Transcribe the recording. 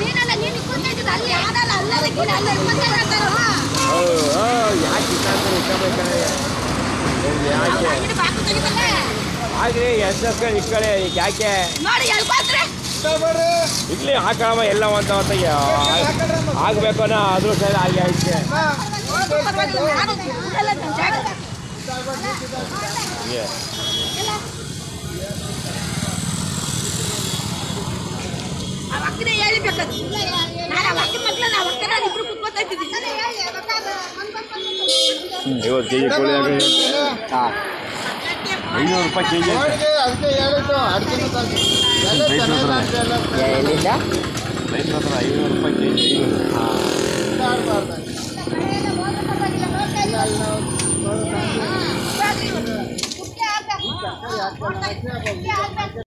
ನೀನಲ್ಲ ನೀನು ಇಟ್ಕೊಳ್ತಾ ಇದ್ದಿದ್ದು ಅಲ್ಲಿ ಯಾವ್ದಲ್ಲ ಅಲ್ಲದಕ್ಕೆ ಅಲ್ಲ ಇಟ್ಕೊಳ್ತಾ ಇರ್ತಾರಲ್ಲ ಆಗ್ರಿ ಎಸ್ ಎಸ್ ಕಡೆ ಇಟ್ಕೊಳ್ಳಿ ಈಗ ಯಾಕೆ ಇಲ್ಲಿ ಹಾಕಳಮ್ಮ ಎಲ್ಲ ಅಂತ ಆಗ್ಬೇಕು ಅನ್ನೋ ಅದ್ರ ಸರಿ ಆಗಿ ಆಯ್ತು ಇವತ್ತು ಕೆ ಜಿ ಕೋಳಿ ಹಾಂ ಐನೂರು ರೂಪಾಯಿ ಕೆ ಜಿ ಚೆನ್ನಾಗಿ ಎಲ್ಲ ಎಲ್ಲಿಂದ? ರೈತರ ಹತ್ರ ಐನೂರು ರೂಪಾಯಿ ಕೆ ಜಿ ಐನೂರು